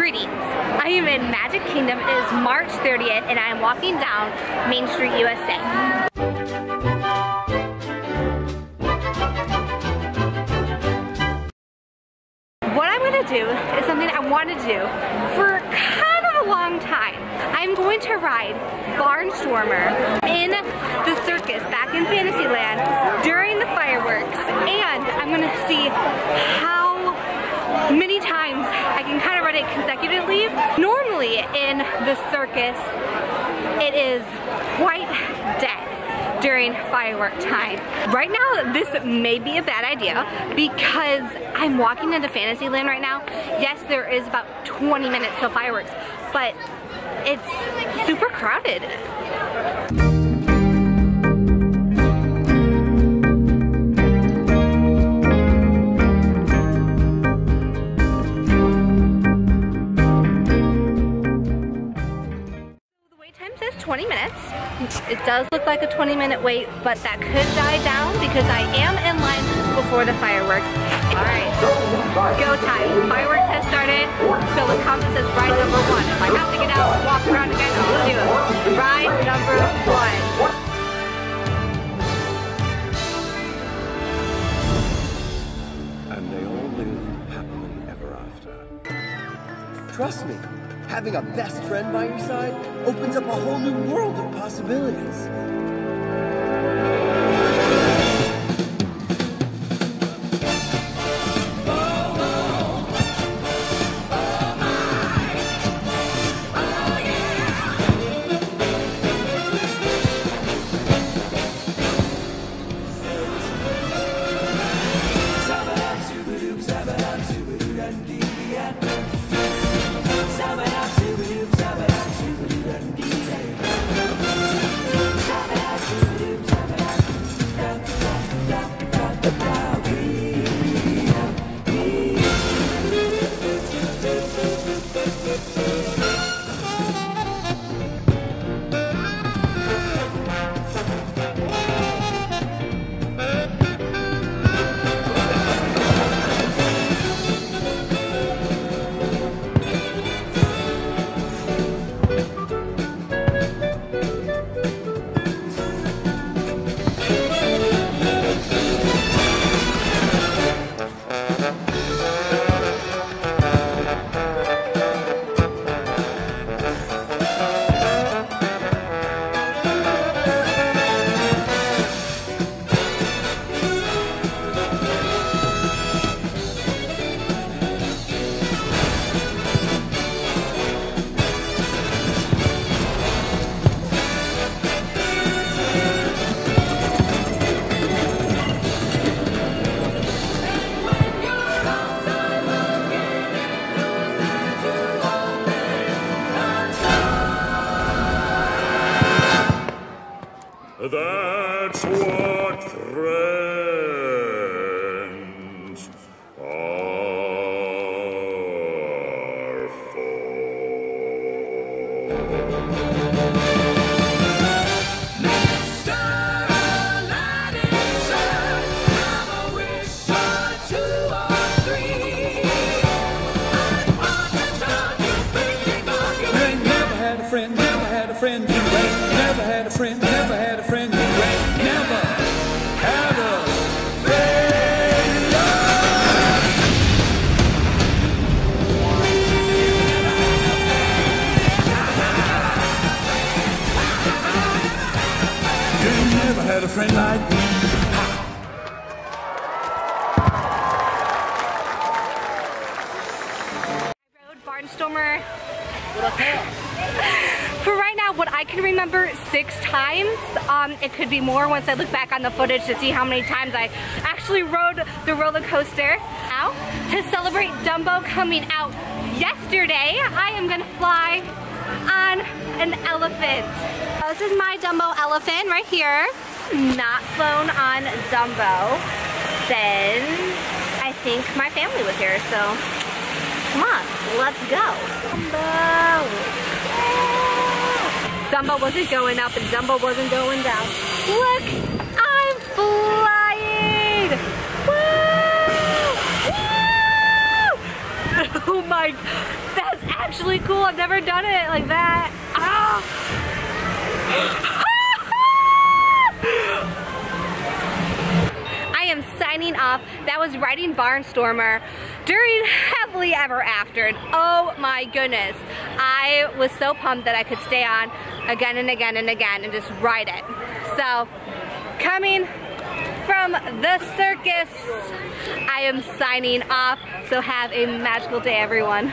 Greetings. I am in Magic Kingdom. It is March 30th and I am walking down Main Street, USA. What I'm gonna do is something I want to do for kind of a long time. I'm going to ride Barnstormer in the circus back in Fantasyland during the fireworks and I'm gonna see how many times I can kind of ride it consecutively. Normally in the circus it is quite dead during firework time. Right now, this may be a bad idea because I'm walking into Fantasyland right now. Yes, there is about 20 minutes till fireworks, but it's super crowded. Wait time says 20 minutes. It does look like a 20 minute wait, but that could die down because I am in line before the fireworks. All right, go time. Fireworks has started, so the comment says ride number one. If I have to get out and walk around again, I'll do it. Ride number one. And they all live happily ever after. Trust me, having a best friend by your side opens up a whole new world of possibilities. That's what friends had a friend like me. Barnstormer. For right now, what I can remember six times. Um, it could be more once I look back on the footage to see how many times I actually rode the roller coaster. Now, to celebrate Dumbo coming out yesterday, I am gonna fly on an elephant. This is my Dumbo elephant right here. Not flown on Dumbo since I think my family was here, so Come on, let's go. Dumbo. Dumbo wasn't going up and Dumbo wasn't going down. Look, I'm flying. Woo! Woo! Oh my, that's actually cool. I've never done it like that. Ah! Was riding Barnstormer during Happily Ever After. And oh my goodness. I was so pumped that I could stay on again and again and again and just ride it. So, coming from the circus, I am signing off. So have a magical day, everyone.